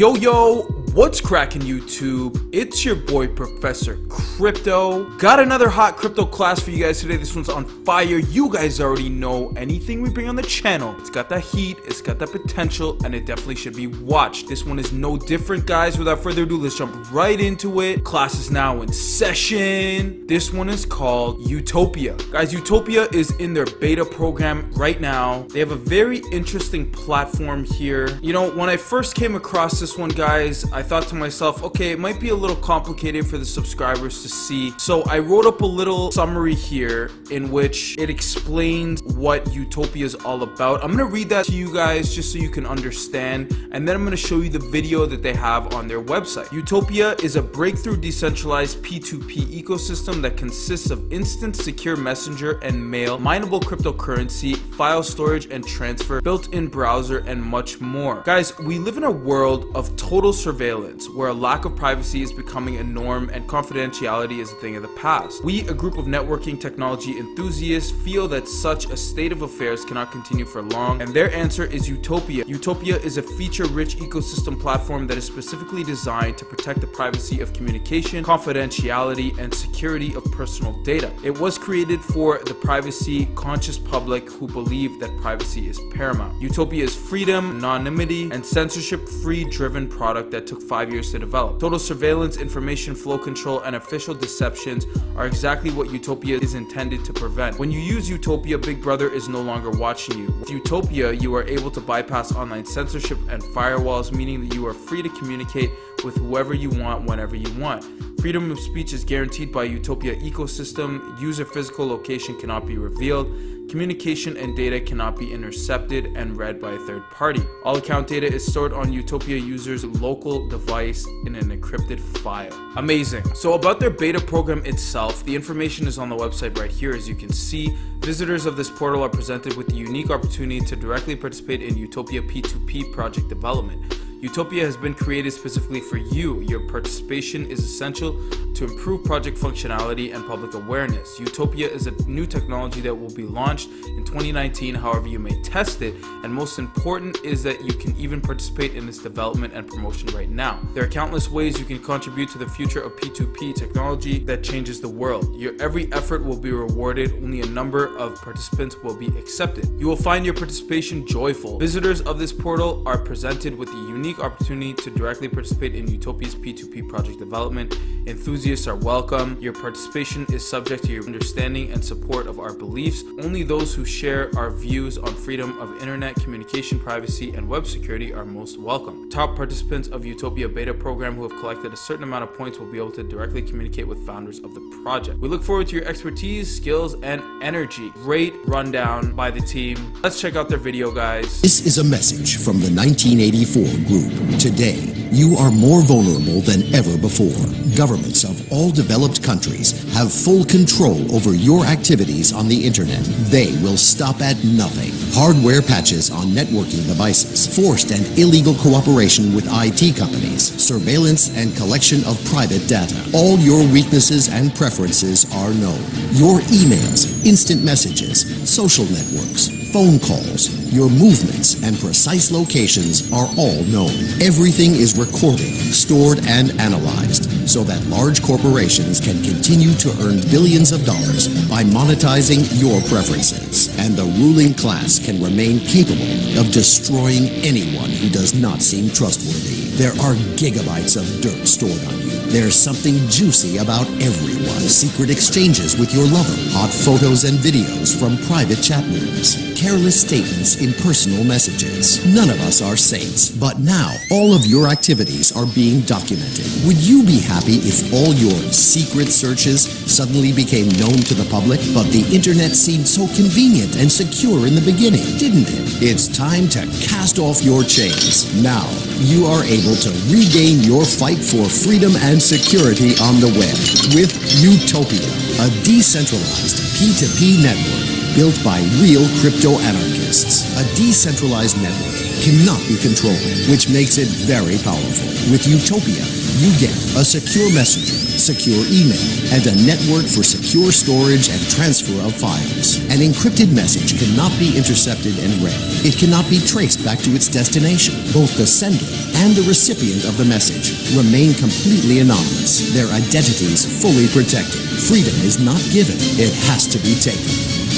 Yo, yo, what's cracking YouTube? It's your boy, Professor Crypto. Got another hot crypto class for you guys today. This one's on fire. You guys already know anything we bring on the channel. It's got that heat, it's got that potential, and it definitely should be watched. This one is no different, guys. Without further ado, let's jump right into it. Class is now in session. This one is called Utopia. Guys, Utopia is in their beta program right now. They have a very interesting platform here. You know, when I first came across this one, guys, thought to myself, okay, it might be a little complicated for the subscribers to see. So I wrote up a little summary here in which it explains what Utopia is all about. I'm gonna read that to you guys just so you can understand, and then I'm gonna show you the video that they have on their website. Utopia is a breakthrough decentralized P2P ecosystem that consists of instant secure messenger and mail, mineable cryptocurrency, file storage and transfer, built-in browser, and much more. Guys, we live in a world of total surveillance where a lack of privacy is becoming a norm and confidentiality is a thing of the past. We, a group of networking technology enthusiasts, feel that such a state of affairs cannot continue for long, and their answer is Utopia. Utopia is a feature-rich ecosystem platform that is specifically designed to protect the privacy of communication, confidentiality, and security of personal data. It was created for the privacy-conscious public who believe that privacy is paramount. Utopia is freedom, anonymity, and censorship-free driven product that took five years to develop. Total surveillance, information flow control, and official deceptions are exactly what Utopia is intended to prevent. When you use Utopia, Big Brother is no longer watching you. With Utopia, you are able to bypass online censorship and firewalls, meaning that you are free to communicate with whoever you want whenever you want. Freedom of speech is guaranteed by Utopia ecosystem. User physical location cannot be revealed. Communication and data cannot be intercepted and read by a third party. All account data is stored on Utopia users' local device in an encrypted file. Amazing. So about their beta program itself, the information is on the website right here as you can see. Visitors of this portal are presented with the unique opportunity to directly participate in Utopia P2P project development. Utopia has been created specifically for you. Your participation is essential to improve project functionality and public awareness. Utopia is a new technology that will be launched in 2019, however, you may test it, and most important is that you can even participate in its development and promotion right now. There are countless ways you can contribute to the future of P2P technology that changes the world. Your every effort will be rewarded, only a number of participants will be accepted. You will find your participation joyful. Visitors of this portal are presented with the unique opportunity to directly participate in Utopia's P2P project development. Enthusiasts are welcome. Your participation is subject to your understanding and support of our beliefs. Only those who share our views on freedom of internet communication, privacy, and web security are most welcome. Top participants of Utopia beta program who have collected a certain amount of points will be able to directly communicate with founders of the project. We look forward to your expertise, skills, and energy. Great rundown by the team. Let's check out their video, guys. This is a message from the 1984 group. Today, you are more vulnerable than ever before. Governments of all developed countries have full control over your activities on the internet. They will stop at nothing. Hardware patches on networking devices, forced and illegal cooperation with IT companies, surveillance and collection of private data. All your weaknesses and preferences are known. Your emails, instant messages, social networks, phone calls, your movements, and precise locations are all known. Everything is recorded, stored, and analyzed so that large corporations can continue to earn billions of dollars by monetizing your preferences. And the ruling class can remain capable of destroying anyone who does not seem trustworthy. There are gigabytes of dirt stored on you. There's something juicy about everyone. Secret exchanges with your lover, hot photos and videos from private chat rooms, careless statements in personal messages. None of us are saints, but now all of your activities are being documented. Would you be happy if all your secret searches suddenly became known to the public? But the internet seemed so convenient and secure in the beginning, didn't it? It's time to cast off your chains. Now, you are able to regain your fight for freedom and security on the web with Utopia, a decentralized P2P network built by real crypto anarchists. A decentralized network cannot be controlled, which makes it very powerful. With Utopia, you get a secure messenger, secure email, and a network for secure storage and transfer of files. An encrypted message cannot be intercepted and read. It cannot be traced back to its destination. Both the sender and the recipient of the message remain completely anonymous, their identities fully protected. Freedom is not given, it has to be taken.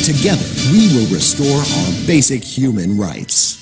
Together, we will restore our basic human rights.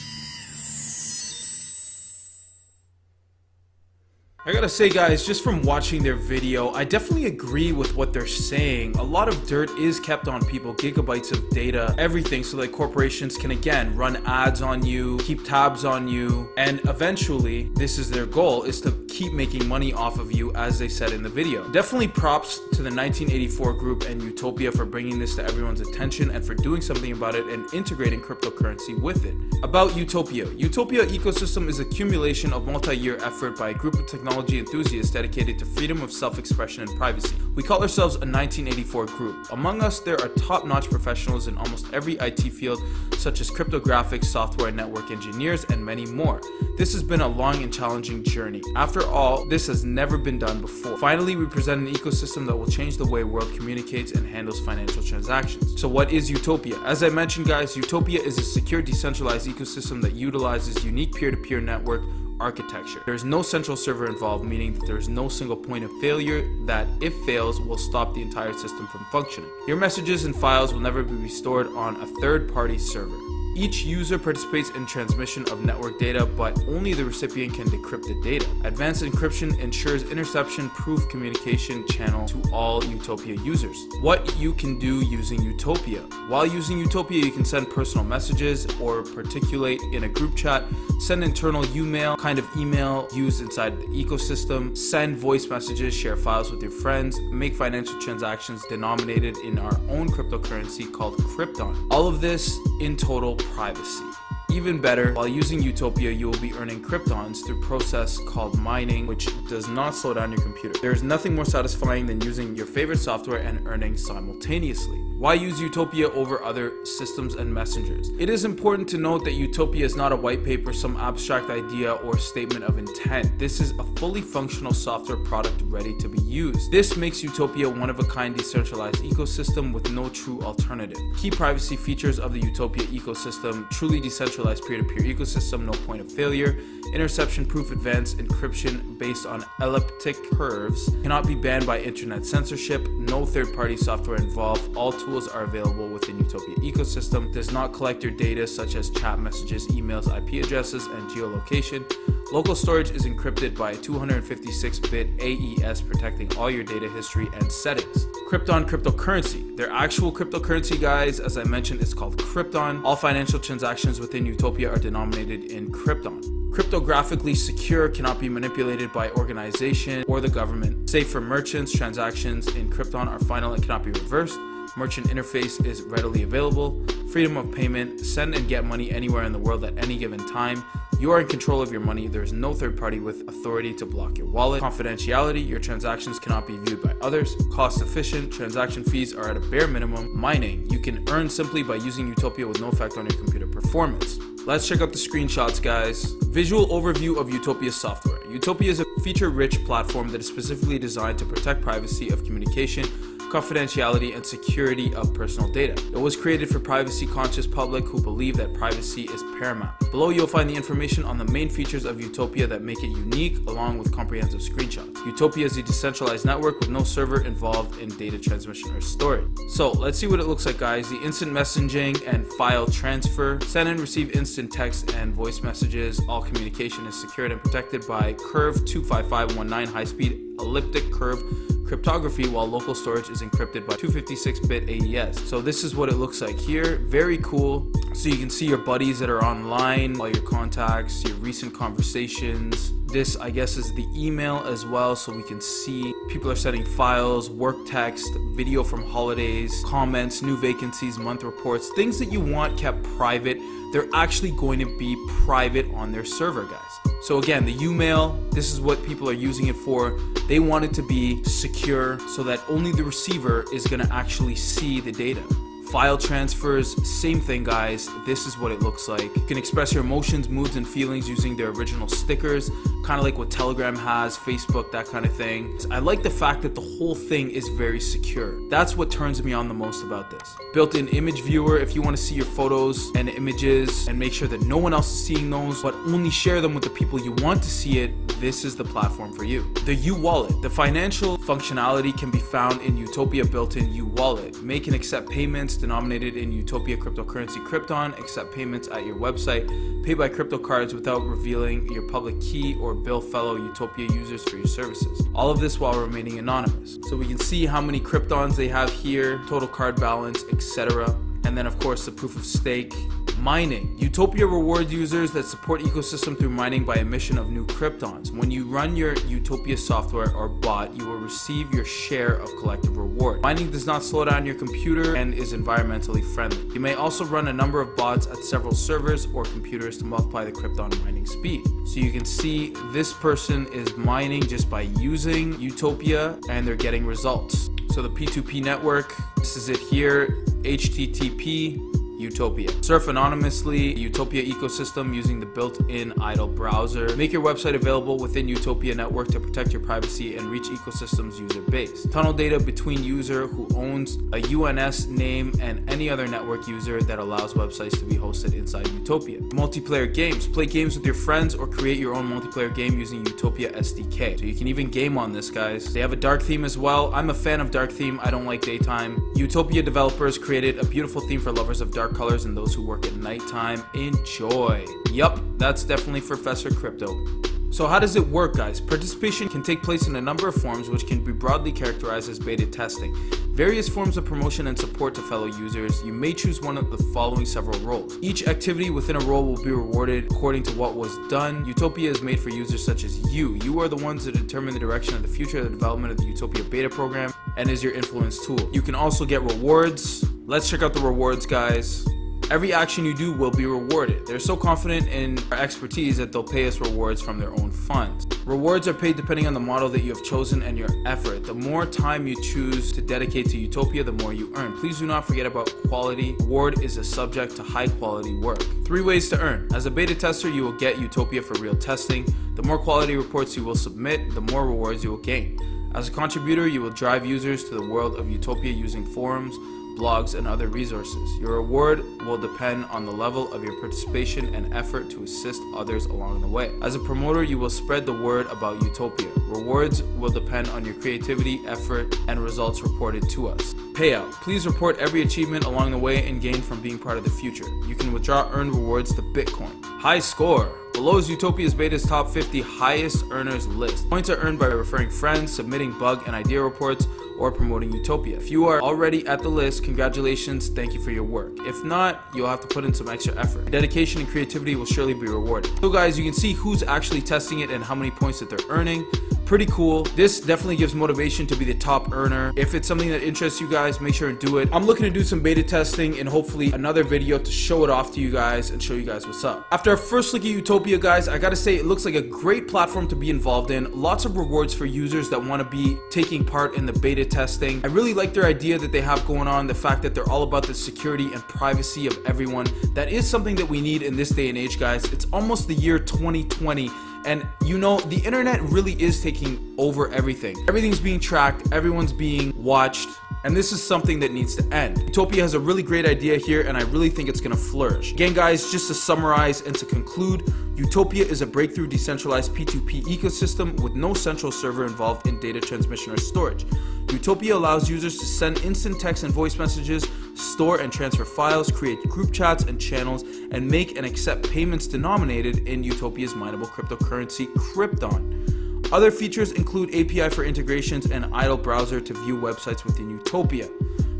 I gotta say guys, just from watching their video, I definitely agree with what they're saying. A lot of dirt is kept on people, gigabytes of data, everything so that corporations can again run ads on you, keep tabs on you, and eventually, this is their goal, is to keep making money off of you as they said in the video. Definitely props to the 1984 group and Utopia for bringing this to everyone's attention and for doing something about it and integrating cryptocurrency with it. About Utopia. Utopia ecosystem is accumulation of multi-year effort by a group of technology enthusiasts dedicated to freedom of self-expression and privacy. We call ourselves a 1984 group. Among us, there are top-notch professionals in almost every IT field, such as cryptographic, software network engineers, and many more. This has been a long and challenging journey. After all, this has never been done before. Finally, we present an ecosystem that will change the way world communicates and handles financial transactions. So what is Utopia? As I mentioned guys, Utopia is a secure decentralized ecosystem that utilizes unique peer-to-peer -peer network architecture. There is no central server involved, meaning that there is no single point of failure that, if fails, will stop the entire system from functioning. Your messages and files will never be stored on a third-party server. Each user participates in transmission of network data, but only the recipient can decrypt the data. Advanced encryption ensures interception-proof communication channel to all Utopia users. What you can do using Utopia. While using Utopia, you can send personal messages or particulate in a group chat, send internal email, kind of email used inside the ecosystem, send voice messages, share files with your friends, make financial transactions denominated in our own cryptocurrency called Crypton. All of this in total privacy. Even better, while using Utopia, you will be earning cryptons through a process called mining, which does not slow down your computer. There is nothing more satisfying than using your favorite software and earning simultaneously. Why use Utopia over other systems and messengers? It is important to note that Utopia is not a white paper, some abstract idea or statement of intent. This is a fully functional software product ready to be used. This makes Utopia one of a kind decentralized ecosystem with no true alternative. Key privacy features of the Utopia ecosystem, truly decentralized peer-to-peer -peer ecosystem, no point of failure, interception proof advanced encryption based on elliptic curves, cannot be banned by internet censorship, no third-party software involved, all tools tools are available within Utopia ecosystem, does not collect your data such as chat messages, emails, IP addresses, and geolocation. Local storage is encrypted by 256-bit AES protecting all your data history and settings. Crypton cryptocurrency. Their actual cryptocurrency, guys, as I mentioned, is called Crypton. All financial transactions within Utopia are denominated in Crypton. Cryptographically secure, cannot be manipulated by organization or the government. Safe for merchants, transactions in Crypton are final and cannot be reversed. Merchant interface is readily available. Freedom of payment, send and get money anywhere in the world at any given time. You are in control of your money. There is no third party with authority to block your wallet. Confidentiality, your transactions cannot be viewed by others. Cost efficient, transaction fees are at a bare minimum. Mining, you can earn simply by using Utopia with no effect on your computer performance. Let's check out the screenshots, guys. Visual overview of Utopia software. Utopia is a feature-rich platform that is specifically designed to protect privacy of communication confidentiality, and security of personal data. It was created for privacy conscious public who believe that privacy is paramount. Below you'll find the information on the main features of Utopia that make it unique along with comprehensive screenshots. Utopia is a decentralized network with no server involved in data transmission or storage. So let's see what it looks like guys. The instant messaging and file transfer, send and receive instant text and voice messages. All communication is secured and protected by Curve 25519 high-speed elliptic curve cryptography while local storage is encrypted by 256-bit AES. So this is what it looks like here. Very cool. So you can see your buddies that are online, all your contacts, your recent conversations. This, I guess, is the email as well, so we can see people are sending files, work text, video from holidays, comments, new vacancies, month reports, things that you want kept private. They're actually going to be private on their server, guys. So again, the Umail, this is what people are using it for. They want it to be secure so that only the receiver is gonna actually see the data. File transfers, same thing guys. This is what it looks like. You can express your emotions, moods, and feelings using their original stickers, kind of like what Telegram has, Facebook, that kind of thing. I like the fact that the whole thing is very secure. That's what turns me on the most about this. Built-in image viewer if you want to see your photos and images and make sure that no one else is seeing those, but only share them with the people you want to see it, this is the platform for you. The U Wallet. The financial functionality can be found in Utopia built-in U Wallet. Make and accept payments denominated in Utopia cryptocurrency Crypton, accept payments at your website, pay by crypto cards without revealing your public key or bill fellow Utopia users for your services. All of this while remaining anonymous. So we can see how many Cryptons they have here, total card balance, etc. And then of course the proof of stake Mining. Utopia rewards users that support ecosystem through mining by emission of new cryptons. When you run your Utopia software or bot, you will receive your share of collective reward. Mining does not slow down your computer and is environmentally friendly. You may also run a number of bots at several servers or computers to multiply the crypton mining speed. So you can see this person is mining just by using Utopia and they're getting results. So the P2P network, this is it here, HTTP Utopia. Surf anonymously, Utopia ecosystem using the built-in Idyll browser. Make your website available within Utopia network to protect your privacy and reach ecosystem's user base. Tunnel data between user who owns a UNS name and any other network user that allows websites to be hosted inside Utopia. Multiplayer games. Play games with your friends or create your own multiplayer game using Utopia SDK. So you can even game on this, guys. They have a dark theme as well. I'm a fan of dark theme. I don't like daytime. Utopia developers created a beautiful theme for lovers of dark dark colors and those who work at nighttime. Enjoy. Yup, that's definitely Professor Crypto. So how does it work guys? Participation can take place in a number of forms which can be broadly characterized as beta testing. Various forms of promotion and support to fellow users, you may choose one of the following several roles. Each activity within a role will be rewarded according to what was done. Utopia is made for users such as you. You are the ones that determine the direction of the future of the development of the Utopia beta program and is your influence tool. You can also get rewards. Let's check out the rewards guys. Every action you do will be rewarded. They're so confident in our expertise that they'll pay us rewards from their own funds. Rewards are paid depending on the model that you have chosen and your effort. The more time you choose to dedicate to Utopia, the more you earn. Please do not forget about quality. Reward is a subject to high quality work. Three ways to earn. As a beta tester, you will get Utopia for real testing. The more quality reports you will submit, the more rewards you will gain. As a contributor, you will drive users to the world of Utopia using forums, blogs, and other resources. Your reward will depend on the level of your participation and effort to assist others along the way. As a promoter, you will spread the word about Utopia. Rewards will depend on your creativity, effort, and results reported to us. Payout. Please report every achievement along the way and gain from being part of the future. You can withdraw earned rewards to Bitcoin. High score. Below is Utopia's Beta's top 50 highest earners list. Points are earned by referring friends, submitting bug and idea reports, or promoting Utopia. If you are already at the list, congratulations, thank you for your work. If not, you'll have to put in some extra effort. Dedication and creativity will surely be rewarded. So guys, you can see who's actually testing it and how many points that they're earning pretty cool. This definitely gives motivation to be the top earner. If it's something that interests you guys, make sure and do it. I'm looking to do some beta testing and hopefully another video to show it off to you guys and show you guys what's up. After our first look at Utopia, guys, I gotta say it looks like a great platform to be involved in. Lots of rewards for users that wanna be taking part in the beta testing. I really like their idea that they have going on, the fact that they're all about the security and privacy of everyone. That is something that we need in this day and age, guys. It's almost the year 2020 and you know, the internet really is taking over everything. Everything's being tracked, everyone's being watched, and this is something that needs to end. Utopia has a really great idea here, and I really think it's gonna flourish. Again, guys, just to summarize and to conclude, Utopia is a breakthrough decentralized P2P ecosystem with no central server involved in data transmission or storage. Utopia allows users to send instant text and voice messages, store and transfer files, create group chats and channels, and make and accept payments denominated in Utopia's mineable cryptocurrency Crypton. Other features include API for integrations and Idyll browser to view websites within Utopia.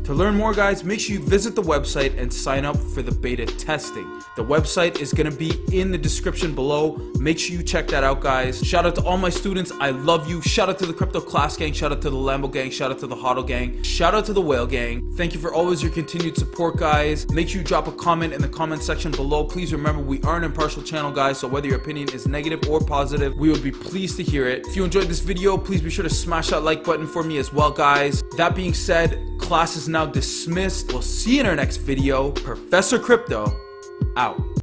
To learn more, guys, make sure you visit the website and sign up for the beta testing. The website is going to be in the description below. Make sure you check that out, guys. Shout out to all my students. I love you. Shout out to the Crypto Class Gang. Shout out to the Lambo Gang. Shout out to the Hodl Gang. Shout out to the Whale Gang. Thank you for always your continued support, guys. Make sure you drop a comment in the comment section below. Please remember, we are an impartial channel, guys, so whether your opinion is negative or positive, we would be pleased to hear it. If you enjoyed this video, please be sure to smash that like button for me as well, guys. That being said, class is now dismissed. We'll see you in our next video. Professor Crypto, out.